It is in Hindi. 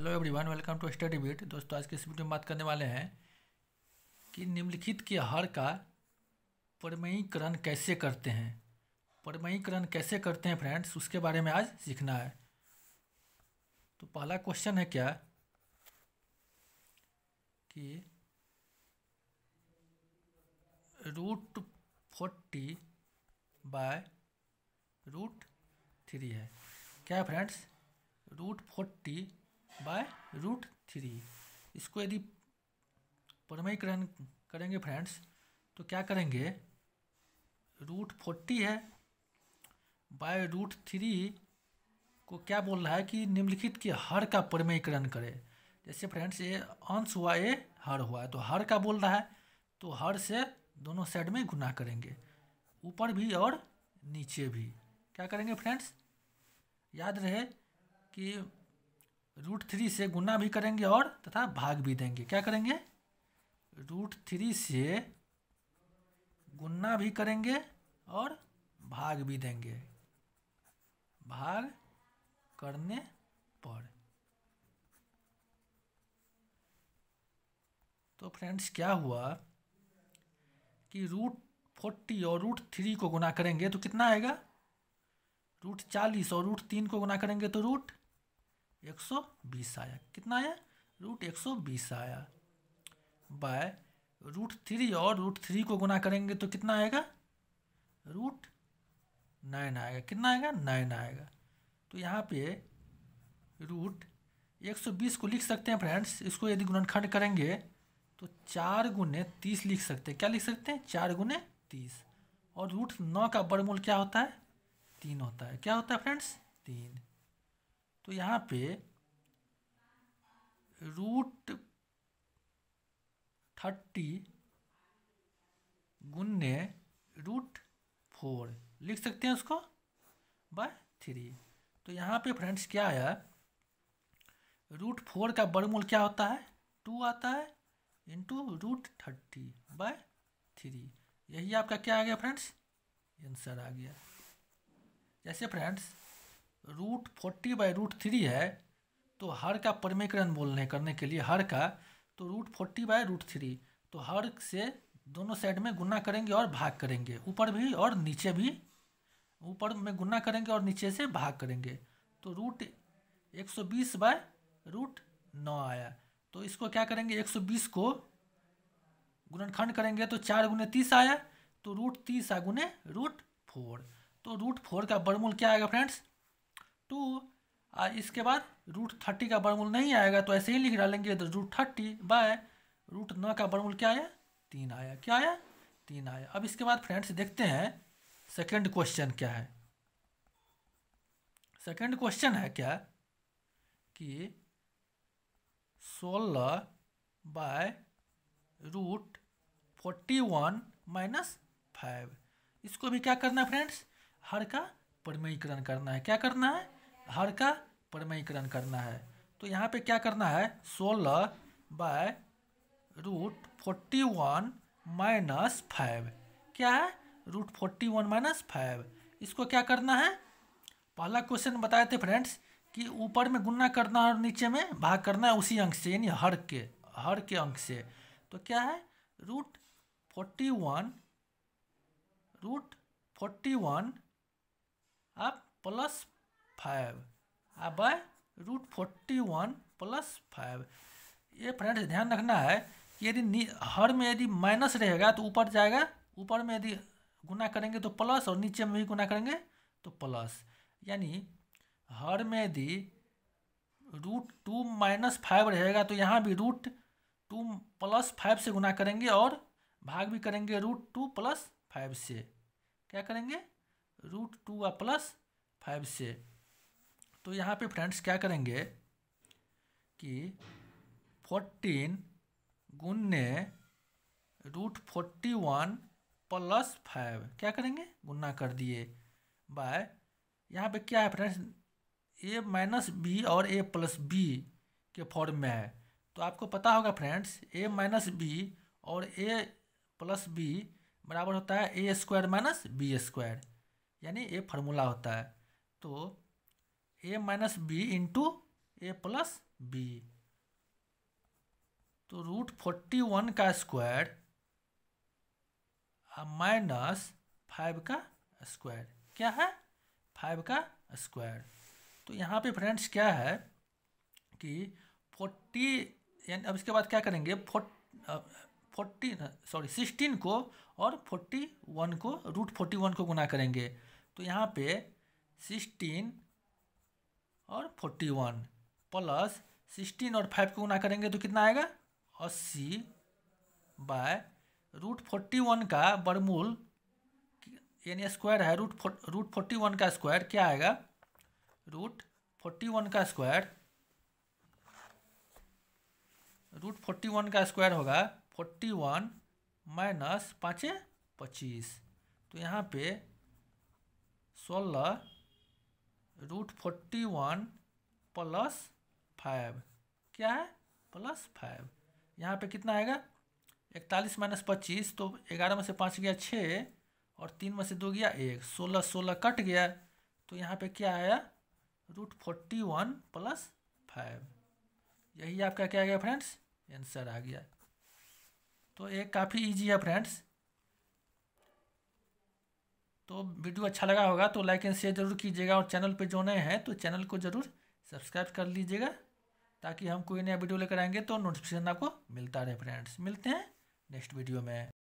Hello everyone welcome to Study Beat दोस्तों, आज के इस वीडियो में बात करने वाले हैं कि निम्नलिखित के हर का परमयीकरण कैसे करते हैं। परमयीकरण कैसे करते हैं फ्रेंड्स उसके बारे में आज सीखना है। तो पहला क्वेश्चन है क्या कि root forty by root three है। क्या है friends root forty by root three इसको यदि परमयीकरण करेंगे फ्रेंड्स तो क्या करेंगे? रूट फोर्टी है। बाय रूट थ्री को क्या बोल रहा है कि निम्नलिखित के हर का परमयीकरण करे। जैसे फ्रेंड्स ये अंश हुआ, ये हर हुआ तो हर का बोल रहा है तो हर से दोनों साइड में गुना करेंगे। ऊपर भी और नीचे भी। क्या करेंगे फ्रेंड्स याद रहे कि रूट थ्री से गुना भी करेंगे और तथा भाग भी देंगे। क्या करेंगे? रूट थ्री से गुना भी करेंगे और भाग भी देंगे। भाग करने पर। तो फ्रेंड्स, क्या हुआ कि रूट फोर्टी और रूट थ्री को गुना करेंगे तो कितना आएगा? रूट चालीस और रूट तीन को गुना करेंगे तो रूट एक सौ बीस आया। कितना आया? रूट एक सौ बीस आया। बाय, रूट थ्री और रूट थ्री को गुना करेंगे तो कितना आएगा? रूट नाइन आएगा। कितना आएगा? नाइन आएगा। तो यहाँ पे रूट एक सौ बीस को लिख सकते हैं फ्रेंड्स। इसको यदि गुणनखंड करेंगे तो चार गुने तीस लिख सकते हैं। क्या लिख सकते हैं? चार गुने तीस। और रूट नौ का बड़मूल क्या होता है? तीन होता है। क्या होता है फ्रेंड्स? तीन। तो यहाँ पे रूट थर्टी गुन्ने रूट फोर लिख सकते हैं उसको? बाय थ्री तो यहाँ पे फ्रेंड्स क्या आया? रूट फोर का बड़मूल क्या होता है? टू आता है into root thirty by three यही आपका क्या आ गया फ्रेंड्स आंसर आ गया। जैसे friends root forty by root three है तो हर का परमीकरण बोलने, करने के लिए हर का तो root forty by root three तो हर से दोनों साइड में गुना करेंगे और भाग करेंगे, ऊपर भी और नीचे भी, ऊपर में गुना करेंगे और नीचे से भाग करेंगे तो रूट एक सौ बीस बाय रूट नौ आया तो इसको क्या करेंगे, एक सौ बीस को गुणनखंड करेंगे तो चार गुने तीस आया तो रूट तीस आ गुने रूट फोर तो रूट फोर का बरमूल क्या आएगा फ्रेंड्स टू इसके बाद रूट थर्टी का बरमूल नहीं आएगा तो ऐसे ही लिख डालेंगे तो रूट थर्टी बाय रूट नौ का बरमूल क्या आया? तीन आया। क्या आया? तीन आया। अब इसके बाद फ्रेंड्स देखते हैं सेकंड क्वेश्चन क्या है? सेकंड क्वेश्चन है क्या? कि सोलह by root forty one minus five इसको भी क्या करना है फ्रेंड्स हर का परमयीकरण करना है। क्या करना है? हर का परमयीकरण करना है। तो यहाँ पे क्या करना है? सोलह by root forty one minus five. क्या है? Root forty one minus five. इसको क्या करना है? पहला क्वेश्चन बताए थे फ्रेंड्स कि ऊपर में गुना करना है और नीचे में भाग करना है उसी अंक से, यानी हर के हर के अंक से। तो क्या है? Root forty one, root forty one, आप प्लस फाइव अब by root forty one plus five ये फ्रेंड्स ध्यान रखना है कि यदि हर में यदि माइनस रहेगा तो ऊपर जाएगा, ऊपर में यदि गुना करेंगे तो प्लस और नीचे में भी गुना करेंगे तो प्लस यानी हर में यदि रूट टू माइनस फाइव रहेगा तो यहाँ भी रूट टू प्लस फाइव से गुना करेंगे और भाग भी करेंगे रूट टू प्लस फाइव से. क्या करेंगे? रूट टू और प्लस फाइव से. तो यहाँ पे फ्रेंड्स क्या करेंगे कि fourteen गुन्ने root forty one plus five क्या करेंगे? गुन्ना कर दिए बाय यहाँ पे क्या है फ्रेंड्स ए माइनस बी और ए प्लस बी के फॉर्म में है। तो आपको पता होगा फ्रेंड्स ए माइनस बी और ए प्लस बी बराबर होता है A square minus B square यानी ए फार्मूला होता है। तो A minus B into A plus B तो रूट फोर्टी वन का स्क्वायर माइनस फाइव का स्क्वायर क्या है? फाइव का स्क्वायर तो यहाँ पे फ्रेंड्स क्या है कि फोर्टी यानी अब इसके बाद क्या करेंगे? फोर्टी सॉरी सिक्सटीन को और फोर्टी वन को रूट फोर्टी वन को गुना करेंगे। तो यहाँ पे सिक्सटीन और फोर्टी वन प्लस सिक्सटीन और फाइव को गुना करेंगे तो कितना आएगा? अस्सी बाय रूट फोर्टी वन का बरमूल यानी स्क्वायर है root four root forty one का स्क्वायर क्या आएगा? रूट फोर्टी वन का स्क्वायर रूट फोर्टी वन का स्क्वायर होगा फोर्टी वन माइनस पाँचे, पच्चीस। तो यहाँ पे सोलह root forty one plus five. क्या है? Plus five. यहाँ पे कितना आएगा? इकतालीस माइनस पच्चीस तो ग्यारह में से पाँच गया छः, और तीन में से दो गया एक। सोलह सोलह कट गया। तो यहाँ पे क्या आया? Root forty one plus five. यही आपका क्या आ गया, फ्रेंड्स? आंसर आ गया। तो ये काफ़ी इजी है, फ्रेंड्स। वीडियो अच्छा लगा होगा तो लाइक एंड शेयर ज़रूर कीजिएगा और चैनल पर जो नए हैं तो चैनल को ज़रूर सब्सक्राइब कर लीजिएगा ताकि हम कोई नया वीडियो लेकर आएँगे तो नोटिफिकेशन आपको मिलता रहे फ्रेंड्स मिलते हैं नेक्स्ट वीडियो में।